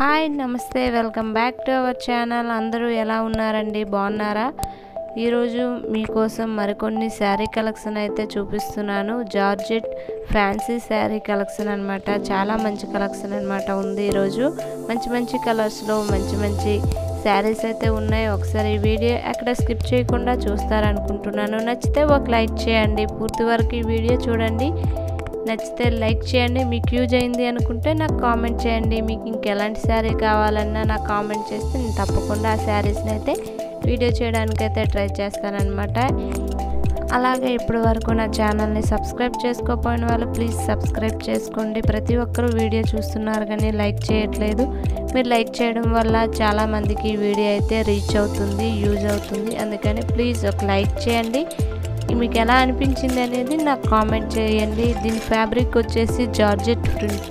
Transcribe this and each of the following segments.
Hi నమస్తే welcome back to our channel. అందరూ ఎలా ఉన్నారండి? బాగున్నారా? ఈరోజు మీకోసం మరికొన్ని శారీ కలెక్షన్ అయితే చూపిస్తున్నాను. జార్జెట్ ఫ్యాన్సీ శారీ కలెక్షన్ అనమాట చాలా మంచి కలెక్షన్ అనమాట ఉంది ఈరోజు. మంచి మంచి కలర్స్లో మంచి మంచి శారీస్ అయితే ఉన్నాయి. ఒకసారి ఈ వీడియో ఎక్కడ స్కిప్ చేయకుండా చూస్తారనుకుంటున్నాను. నచ్చితే ఒక లైక్ చేయండి. పూర్తి వరకు ఈ వీడియో చూడండి. నచ్చితే లైక్ చేయండి. మీకు యూజ్ అయింది అనుకుంటే నాకు కామెంట్ చేయండి. మీకు ఇంకెలాంటి శారీ కావాలన్నా నాకు కామెంట్ చేస్తే నేను తప్పకుండా ఆ శారీస్ని అయితే వీడియో చేయడానికైతే ట్రై చేస్తానన్నమాట. అలాగే ఇప్పటి వరకు నా ఛానల్ని సబ్స్క్రైబ్ చేసుకోకపోయిన వాళ్ళు ప్లీజ్ సబ్స్క్రైబ్ చేసుకోండి. ప్రతి ఒక్కరూ వీడియో చూస్తున్నారు కానీ లైక్ చేయట్లేదు. మీరు లైక్ చేయడం వల్ల చాలామందికి ఈ వీడియో అయితే రీచ్ అవుతుంది యూజ్ అవుతుంది. అందుకని ప్లీజ్ ఒక లైక్ చేయండి. మీకు ఎలా అనిపించింది అనేది నాకు కామెంట్ చేయండి. దీని ఫ్యాబ్రిక్ వచ్చేసి జార్జెట్ ప్రింట్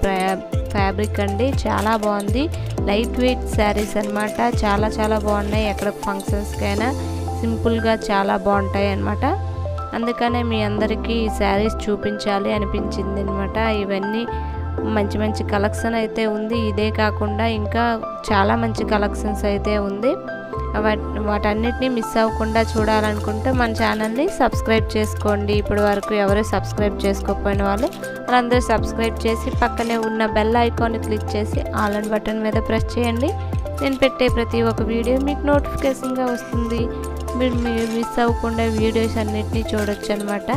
ఫ్యాబ్రిక్ అండి. చాలా బాగుంది. లైట్ వెయిట్ శారీస్ అనమాట చాలా చాలా బాగున్నాయి. ఎక్కడ ఫంక్షన్స్కైనా సింపుల్గా చాలా బాగుంటాయి అనమాట అందుకనే మీ అందరికీ ఈ శారీస్ చూపించాలి అనిపించింది అనమాట ఇవన్నీ మంచి మంచి కలెక్షన్ అయితే ఉంది. ఇదే కాకుండా ఇంకా చాలా మంచి కలెక్షన్స్ అయితే ఉంది. వాటన్నిటిని మిస్ అవ్వకుండా చూడాలనుకుంటే మన ఛానల్ని సబ్స్క్రైబ్ చేసుకోండి. ఇప్పటి వరకు ఎవరు సబ్స్క్రైబ్ చేసుకోకపోయిన వాళ్ళు వాళ్ళందరూ సబ్స్క్రైబ్ చేసి పక్కనే ఉన్న బెల్ ఐకాన్ని క్లిక్ చేసి ఆల్ అండ్ బటన్ మీద ప్రెస్ చేయండి. నేను పెట్టే ప్రతి ఒక్క వీడియో మీకు నోటిఫికేషన్గా వస్తుంది. మీరు మిస్ అవ్వకుండా వీడియోస్ అన్నిటినీ చూడొచ్చు అనమాట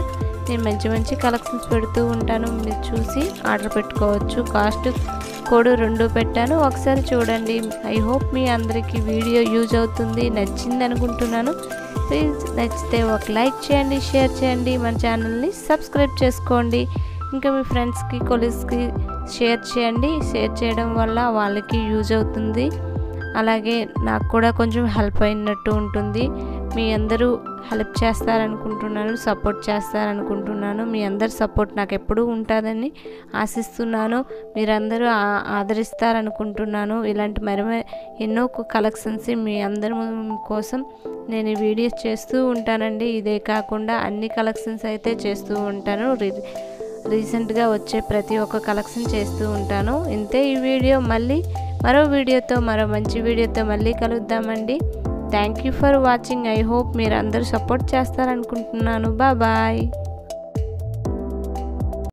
నేను మంచి మంచి కలెక్షన్స్ పెడుతూ ఉంటాను. మీరు చూసి ఆర్డర్ పెట్టుకోవచ్చు. కాస్ట్ కోడ్ రెండు పెట్టాను. ఒకసారి చూడండి. ఐ హోప్ మీ అందరికీ వీడియో యూజ్ అవుతుంది నచ్చింది అనుకుంటున్నాను. ప్లీజ్ నచ్చితే ఒక లైక్ చేయండి షేర్ చేయండి. మన ఛానల్ని సబ్స్క్రైబ్ చేసుకోండి. ఇంకా మీ ఫ్రెండ్స్కి కొలీగ్స్కి షేర్ చేయండి. షేర్ చేయడం వల్ల వాళ్ళకి యూజ్ అవుతుంది. అలాగే నాకు కూడా కొంచెం హెల్ప్ అయినట్టు ఉంటుంది. మీ అందరూ హెల్ప్ చేస్తారనుకుంటున్నాను సపోర్ట్ చేస్తారనుకుంటున్నాను. మీ అందరి సపోర్ట్ నాకు ఎప్పుడూ ఉంటుందని ఆశిస్తున్నాను. మీరందరూ ఆదరిస్తారనుకుంటున్నాను. ఇలాంటి మరి ఎన్నో కలెక్షన్స్ మీ అందరి కోసం నేను వీడియోస్ చేస్తూ ఉంటానండి. ఇదే కాకుండా అన్ని కలెక్షన్స్ అయితే చేస్తూ ఉంటాను. రీసెంట్గా వచ్చే ప్రతి ఒక్క కలెక్షన్ చేస్తూ ఉంటాను. ఇంతే ఈ వీడియో. మళ్ళీ మరో వీడియోతో మరో మంచి వీడియోతో మళ్ళీ కలుద్దామండి. Thank you for watching I hope మీరు అందరూ సపోర్ట్ చేస్తారనుకుంటున్నాను. బాయ్